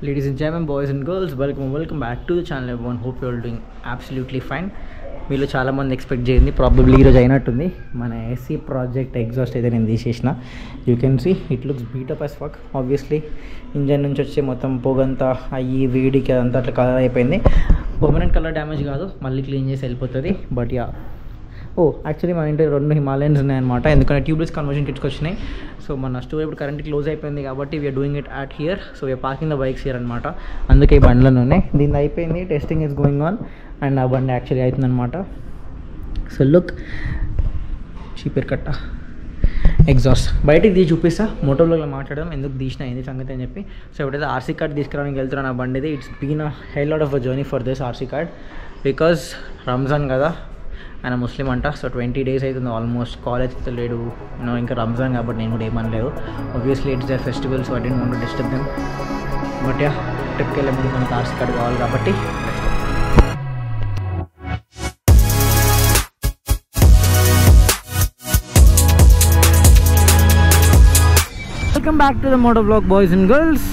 Ladies and gentlemen, boys and girls, welcome and welcome back to the channel everyone. Hope you're all doing absolutely fine. మీలో చాలామంది expect చేయండి probably ఈరోజు అయినట్టుంది. మన AC project exhaust అయితే నేను తీసేసిన. You can see it looks beat up as work obviously engine నుంచి వచ్చే మొత్తం పొగంతా అయ్యి వేడికి అదంతా అట్లా కలర్ అయిపోయింది. పర్మనెంట్ కలర్ డ్యామేజ్ కాదు మళ్ళీ క్లీన్ చేసి వెళ్ళిపోతుంది. బట్ యా ఓ యాక్చువల్లీ మన ఇంటి రెండు హిమాలయన్స్ ఉన్నాయన్నమాట. ఎందుకంటే ట్యూబ్లెస్ కన్వర్షన్ కిట్స్కి వచ్చినాయి. సో మన స్టోర్ ఇప్పుడు కరెంట్ క్లోజ్ అయిపోయింది కాబట్టి we're doing it at here so we're parking the bikes here అనమాట అందుకే ఈ బండ్లను ఉన్నాయి. దీని అయిపోయింది. Testing is going on and ఆ బండి యాక్చువల్లీ అవుతుందన్నమాట. సో లుక్ చీపేరు కట్ట. ఎగ్జాస్ట్ బయటికి తీసి చూపిస్తా. మోటోలో మాట్లాడడం ఎందుకు తీసిన ఏంది సంగతి అని చెప్పి. సో ఎప్పుడైతే ఆర్సీ కార్డ్ తీసుకురావడానికి వెళ్తున్నాను ఆ బండిది it's been a hell out of a journey for this RC card because Ramzan కదా ఆయన ముస్లిం అంట సో ట్వంటీ డేస్ అవుతుంది ఆల్మోస్ట్ కాలేజ్ అయితే లేడు యూనో ఇంకా రంజాన్ కాబట్టి నేను కూడా ఏమనలేదు. Obviously it's the festival so I don't want disturb them but yeah ట్రిప్కి వెళ్ళే ముందు మనకు ఆర్సీ కార్డ్ కావాలి కాబట్టి. Welcome back to the moto blog boys and girls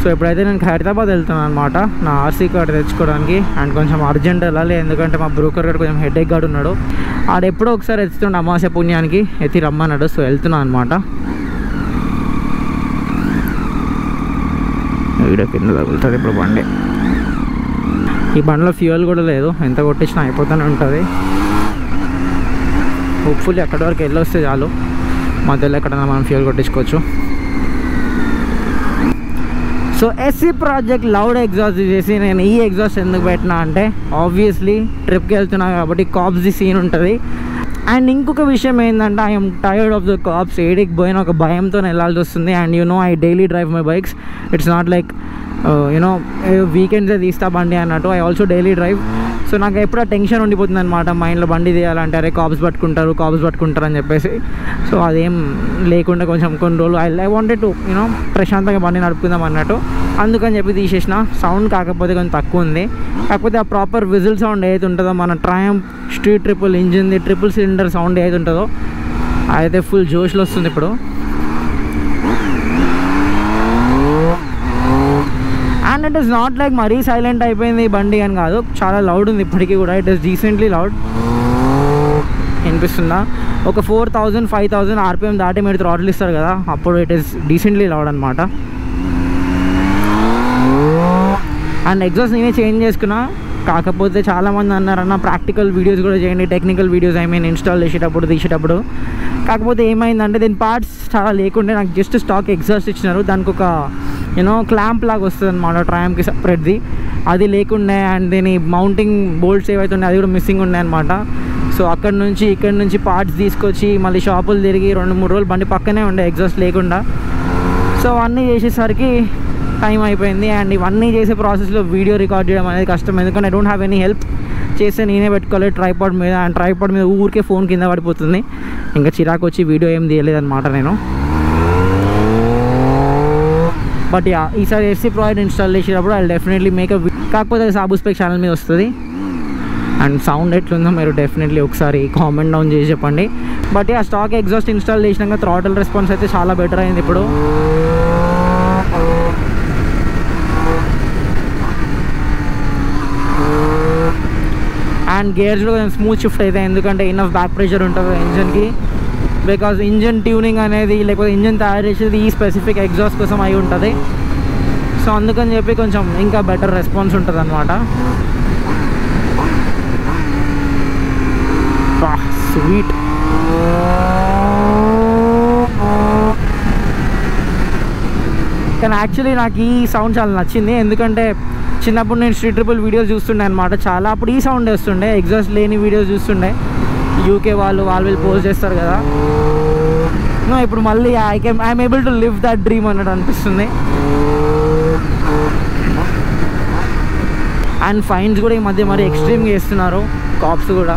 so ఇప్పుడైతే నేను హైదరాబాద్ వెళ్తున్నాను అనమాట నా ఆర్సీ కార్డు తెచ్చుకోవడానికి అండ్ కొంచెం అర్జెంట్ వెళ్ళాలి ఎందుకంటే మా బ్రోకర్ గారు కొంచెం హెడ్ ఎక్ గాడు ఉన్నాడు. ఆడెప్పుడో ఒకసారి ఎత్తుతుండే అమావాస్య పుణ్యానికి ఎత్తి రమ్మన్నాడు సో వెళ్తున్నాను అనమాట వీడియో కింద తగులుతుంది ఇప్పుడు బండి. ఈ బండిలో ఫ్యూయల్ కూడా లేదు ఎంత కొట్టించినా అయిపోతూనే ఉంటుంది. హోప్ఫుల్లీ అక్కడి వరకు వెళ్ళొస్తే చాలు. మధ్యలో ఎక్కడైనా మనం fuel కొట్టించుకోవచ్చు. So SC project loud exhaust చేసి నేను ఈ ఎగ్జాస్ట్ ఎందుకు పెట్టినా అంటే ఆబ్వియస్లీ ట్రిప్కి వెళ్తున్నా కాబట్టి కాప్స్ది సీన్ ఉంటుంది. అండ్ ఇంకొక విషయం ఏంటంటే I'm tired of the cops ఏడికి పోయిన ఒక భయంతో వెళ్ళాల్సి వస్తుంది. And you know I daily drive my bikes it's not like you know వీకెండ్సే తీస్తా బండి అన్నట్టు. I also daily drive so నాకు ఎప్పుడు ఆ టెన్షన్ ఉండిపోతుంది అనమాట మైండ్లో బండి తీయాలంటే అరే కాబ్స్ పట్టుకుంటారు కాబ్స్ పట్టుకుంటారు అని చెప్పేసి. సో అదేం లేకుండా కొంచెం కొన్ని రోజులు I I wanted to you know ప్రశాంతంగా బండి నడుపుకుందాం అన్నట్టు. అందుకని చెప్పి తీసేసిన. సౌండ్ కాకపోతే కొంచెం తక్కువ ఉంది. కాకపోతే ఆ ప్రాపర్ విజిల్ సౌండ్ ఏదైతే ఉంటుందో మన ట్రయం స్ట్రీట్ ట్రిపుల్ ఇంజిన్ది ట్రిపుల్ సిలిండర్ సౌండ్ ఏదైతే ఉంటుందో అయితే ఫుల్ జోష్లో వస్తుంది ఇప్పుడు. And it is not like మరీ సైలెంట్ అయిపోయింది బండి అని కాదు. చాలా లౌడ్ ఉంది ఇప్పటికీ కూడా. ఇట్ ఇస్ డీసెంట్లీ లౌడ్ వినిపిస్తుందా? ఒక four thousand five thousand RPM దాటి మీరు త్రాటిల్ ఇస్తారు కదా అప్పుడు ఇట్ ఈస్ డీసెంట్లీ లౌడ్ అనమాట అండ్ ఎగ్జాస్ట్ నేనే చేంజ్ చేసుకున్నా. కాకపోతే చాలామంది అన్నారన్న ప్రాక్టికల్ వీడియోస్ కూడా చేయండి technical videos I mean install చేసేటప్పుడు తీసేటప్పుడు. కాకపోతే ఏమైందంటే దీని పార్ట్స్ చాలా లేకుండే నాకు జస్ట్ స్టాక్ ఎగ్జాస్ట్ ఇచ్చినారు. దానికి ఒక యూనో క్లాంప్ లాగా వస్తుంది అనమాట ట్రయాంప్కి సపరేట్ది అది లేకుండే అండ్ దీని మౌంటింగ్ బోల్ట్స్ ఏవైతే ఉన్నాయి అది కూడా మిస్సింగ్ ఉన్నాయి అనమాట సో అక్కడ నుంచి ఇక్కడ నుంచి పార్ట్స్ తీసుకొచ్చి మళ్ళీ షాపులు తిరిగి రెండు మూడు రోజులు బండి పక్కనే ఉండే ఎగ్జాస్ట్ లేకుండా. సో అన్నీ చేసేసరికి టైం అయిపోయింది అండ్ ఇవన్నీ చేసే ప్రాసెస్లో వీడియో రికార్డ్ చేయడం అనేది కష్టం. ఎందుకంటే I don't have any help చేస్తే నేనే పెట్టుకోలేదు ట్రైపాడ్ మీద. అండ్ ట్రైపాడ్ మీద ఊరికే ఫోన్ కింద పడిపోతుంది. ఇంకా చిరాకు వచ్చి వీడియో ఏం తీయలేదన్నమాట నేను. బట్ యా ఈసారి ఎస్సీ ప్రాజెక్ట్ ఇన్స్టాల్ చేసేటప్పుడు అది డెఫినెట్లీ మేకప్ కాకపోతే అది సాబుస్పెక్ ఛానల్ మీద వస్తుంది. అండ్ సౌండ్ ఎట్లుందో మీరు డెఫినెట్లీ ఒకసారి కామెంట్ డౌన్ చేసి చెప్పండి. బట్ ఆ స్టాక్ ఎగ్జాస్ట్ ఇన్స్టాల్ చేసినాక థ్రాటల్ రెస్పాన్స్ అయితే చాలా బెటర్ అయింది ఇప్పుడు. అండ్ గేర్స్లో కొంచెం స్మూత్ షిఫ్ట్ అయితే ఎందుకంటే ఇన్నఫ్ బ్యాక్ ప్రెషర్ ఉంటుంది ఇంజన్కి బికాజ్ ఇంజన్ ట్యూనింగ్ అనేది లేకపోతే ఇంజన్ తయారు చేసేది ఈ స్పెసిఫిక్ ఎగ్జాస్ట్ కోసం అయి ఉంటుంది. సో అందుకని చెప్పి కొంచెం ఇంకా బెటర్ రెస్పాన్స్ ఉంటుంది అనమాట స్వీట్ కానీ యాక్చువల్లీ నాకు ఈ సౌండ్ చాలా నచ్చింది. ఎందుకంటే చిన్నప్పుడు నేను స్ట్రీట్ ట్రిపుల్ వీడియోస్ చూస్తుండే అనమాట చాలా అప్పుడు ఈ సౌండ్ వేస్తుండే. ఎగ్జాస్ట్ లేని వీడియోస్ చూస్తుండే. యూకే వాళ్ళు వాళ్ళు వీళ్ళు పోస్ట్ చేస్తారు కదా. నో ఇప్పుడు మళ్ళీ I came I'm able to live that dream అన్నట్టు అనిపిస్తుంది. అండ్ ఫైన్స్ కూడా ఈ మధ్య మరి ఎక్స్ట్రీమ్గా చేస్తున్నారు. కాప్స్ కూడా.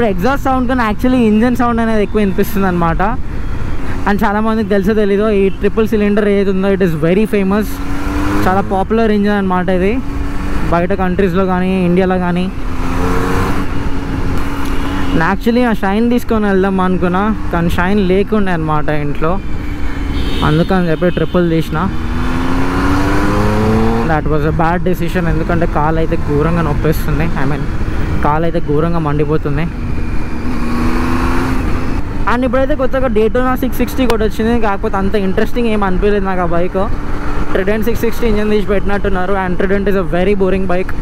ఇప్పుడు ఎగ్జాస్ట్ సౌండ్ కానీ యాక్చువల్లీ ఇంజన్ సౌండ్ అనేది ఎక్కువ వినిపిస్తుంది అనమాట అండ్ చాలామందికి తెలుసో తెలీదు ఈ ట్రిపుల్ సిలిండర్ ఏది ఉందో ఇట్ ఈస్ వెరీ ఫేమస్ చాలా పాపులర్ ఇంజన్ అనమాట ఇది. బయట కంట్రీస్లో కానీ ఇండియాలో కానీ. యాక్చువల్లీ ఆ షైన్ తీసుకొని వెళ్దాం అనుకున్నా కానీ షైన్ లేకుండే అనమాట ఇంట్లో. అందుకని చెప్పి ట్రిపుల్ తీసిన. That was a bad decision ఎందుకంటే కాలు అయితే ఘోరంగా నొప్పేస్తుంది. ఐ మీన్ కాలు అయితే ఘోరంగా మండిపోతుంది. అండ్ ఇప్పుడైతే కొత్తగా డేటోనా సిక్స్ సిక్స్టీ కూడా వచ్చింది కాకపోతే అంత ఇంట్రెస్టింగ్ ఏం అనిపించలేదు నాకు ఆ bike Trident six sixty engine తీసి పెట్టినట్టున్నారు and Trident is a very boring bike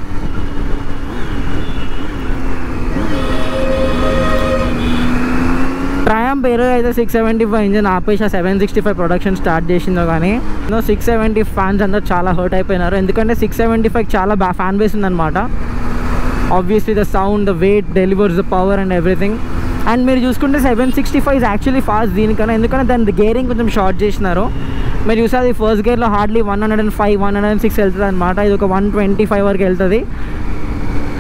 Triumph పేరు అయితే సిక్స్ సెవెంటీ ఫైవ్ ఇంజన్ ఆపేసి ఆ seven sixty five production start చేసిందో కానీ సిక్స్ సెవెంటీ ఫ్యాన్స్ అందరూ చాలా హర్ట్ అయిపోయినారు. ఎందుకంటే సిక్స్ సెవెంటీ ఫైవ్ చాలా బా ఫ్యాన్ బేస్ ఉందన్నమాట. Obviously the sound the weight delivers the power and everything and మీరు చూసుకుంటే seven sixty five actually fast దీనికన్నా. ఎందుకంటే దాని గేరింగ్ కొంచెం షార్ట్ చేసినారు. మీరు చూసారు అది ఫస్ట్ గేర్లో hardly one hundred and five one hundred and six వెళ్తుంది అనమాట ఇది ఒక వన్ ట్వంటీ ఫైవ్ వరకు వెళ్తుంది.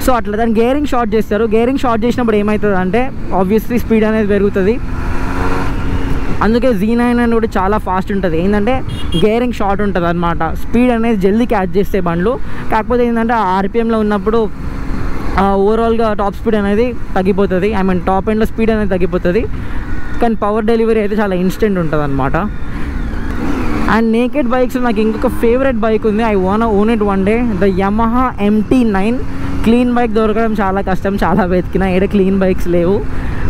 సో అట్లా దాని గేరింగ్ షార్ట్ చేస్తారు. గేరింగ్ షార్ట్ చేసినప్పుడు ఏమవుతుంది అంటే ఆబ్వియస్లీ స్పీడ్ అనేది పెరుగుతుంది. అందుకే జీ నైన్ అని కూడా చాలా ఫాస్ట్ ఉంటుంది. ఏంటంటే గేరింగ్ షార్ట్ ఉంటుంది అనమాట స్పీడ్ అనేది జల్దీ క్యాచ్ చేస్తే బండ్లు. కాకపోతే ఏంటంటే ఆర్పిఎంలో ఉన్నప్పుడు ఓవరాల్గా టాప్ స్పీడ్ అనేది తగ్గిపోతుంది. ఐ మీన్ టాప్ ఎండ్లో స్పీడ్ అనేది తగ్గిపోతుంది. కానీ పవర్ డెలివరీ అయితే చాలా ఇన్స్టెంట్ ఉంటుంది అనమాట అండ్ నేకెడ్ బైక్స్ నాకు ఇంకొక ఫేవరెట్ బైక్ ఉంది. I wanna own it one day the Yamaha MT nine clean bike దొరకడం చాలా కష్టం. చాలా వెతికిన ఏడ క్లీన్ బైక్స్ లేవు.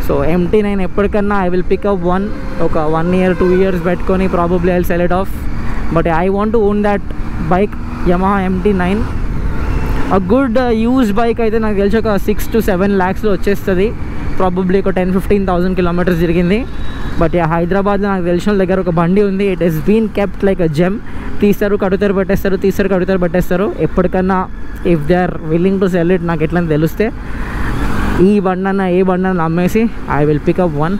So MT nine ఎప్పటికన్నా I will pick up one ఒక వన్ ఇయర్ టూ ఇయర్స్ పెట్టుకొని probably I sell it off but I want to own that bike Yamaha MT nine good use bike అయితే నాకు తెలిసి ఒక six to seven ల్యాక్స్లో వచ్చేస్తుంది. Probably ఒక ten fifteen thousand kilometres జరిగింది. But హైదరాబాద్లో నాకు తెలిసిన దగ్గర ఒక బండి ఉంది. It is been kept like a gem తీస్తారు కడుతారు పెట్టేస్తారు తీస్తారు కడుతారు పెట్టేస్తారు. ఎప్పటికన్నా if they are willing to sell it నాకు ఎట్లా తెలిస్తే ఈ బండి అన్న ఏ బండి అన్న అమ్మేసి I will pick up one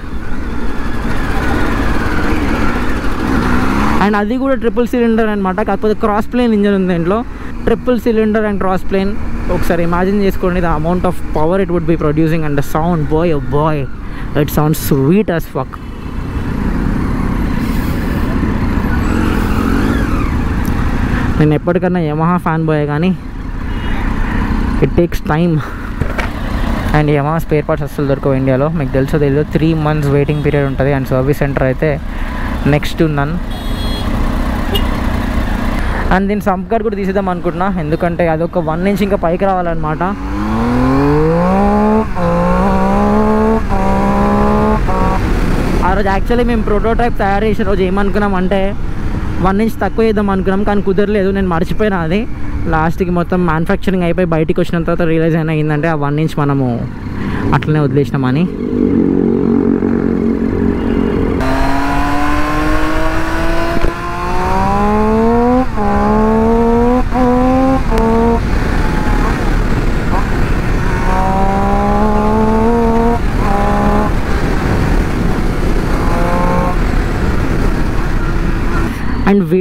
and అది కూడా ట్రిపుల్ సిలిండర్ అనమాట కాకపోతే క్రాస్ ప్లేన్ ఇంజన్ ఉంది దీంట్లో triple cylinder and cross plane ఒకసారి ఇమాజిన్ చేసుకోండి the amount of power it would be producing and the sound boy boy it sound sweet as fuck నేను ఎప్పటికన్నా యమహా ఫ్యాన్ బాయ్ కానీ it takes time and Yamaha spare parts అసలు దొరకవు ఇండియాలో మీకు తెలుసో తెలియదు త్రీ మంత్స్ వెయిటింగ్ పీరియడ్ ఉంటుంది. అండ్ సర్వీస్ సెంటర్ అయితే నెక్స్ట్ నన్ అండ్ దీని సంప్ కార్డ్ కూడా తీసేద్దాం అనుకుంటున్నా. ఎందుకంటే అదొక వన్ ఇంచ్ ఇంకా పైకి రావాలన్నమాట. ఆ రోజు యాక్చువల్లీ మేము ప్రోటోటైప్ తయారు చేసిన రోజు ఏమనుకున్నాం అంటే వన్ ఇంచ్ తక్కువ చేద్దాం అనుకున్నాం కానీ కుదరలేదు. నేను మర్చిపోయినా అది. లాస్ట్కి మొత్తం మ్యానుఫ్యాక్చరింగ్ అయిపోయి బయటికి వచ్చిన తర్వాత రియలైజ్ అయినా ఏంటంటే ఆ వన్ ఇంచ్ మనము అట్లనే వదిలేసినామని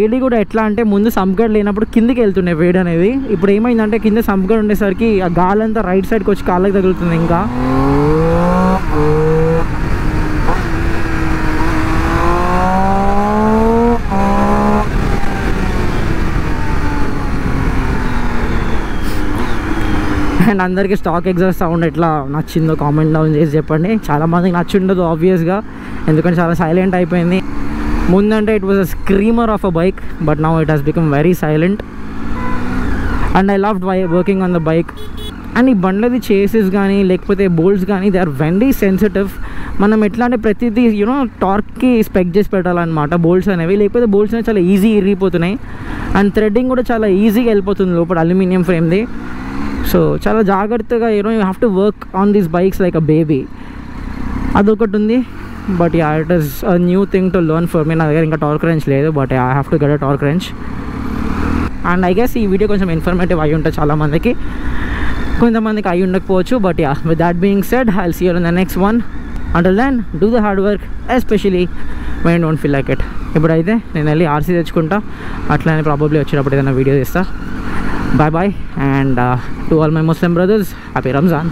అండ్ కూడా ఎట్లా అంటే ముందు సంపగడ్ లేనప్పుడు కిందికి వెళ్తుండే వేడి అనేది. ఇప్పుడు ఏమైందంటే కింద సంపగడ్ ఉండేసరికి ఆ గాలంతా రైట్ సైడ్కి వచ్చి కాళ్ళకి తగులుతుంది ఇంకా. అండ్ అందరికీ స్టాక్ ఎగ్జాస్ట్ సౌండ్ ఎట్లా నచ్చిందో కామెంట్ డౌన్ చేసి చెప్పండి. చాలా మందికి నచ్చి ఉండదు ఆబ్వియస్గా ఎందుకంటే చాలా సైలెంట్ అయిపోయింది. ముందంటే it was a screamer of a bike but now it has become very silent and I love working on the bike and ఈ బండ్లది చేసెస్ కానీ లేకపోతే బోల్ట్స్ కానీ దే ఆర్ వెరీ సెన్సిటివ్ మనం ఎట్లా అంటే ప్రతిదీ యూనో టార్క్కి స్పెక్ చేసి పెట్టాలన్నమాట. బోల్ట్స్ అనేవి లేకపోతే బోల్ట్స్ అనేవి చాలా ఈజీ ఇరిగిపోతున్నాయి. అండ్ థ్రెడ్డింగ్ కూడా చాలా ఈజీగా వెళ్ళిపోతుంది లోపల అల్యూమినియం ఫ్రేమ్ది సో చాలా జాగ్రత్తగా you know you have to work on these bikes like a baby అదొకటి ఉంది. But yeah it is a new thing to learn for me నా దగ్గర ఇంకా టార్క్ రేంజ్ లేదు but I have to get a torque range and I guess ఈ video కొంచెం informative అయి ఉంటుంది చాలామందికి కొంతమందికి అయి ఉండకపోవచ్చు. But yeah with that being said I see in the next one until then do the hard work especially main don't feel like it ఇప్పుడైతే నేను వెళ్ళి ఆర్సీ తెచ్చుకుంటా. అట్లానే ప్రాబబ్లీ వచ్చేటప్పుడు ఏదైనా వీడియో తీస్తా bye bye and to all my Muslim brothers happy Ramzan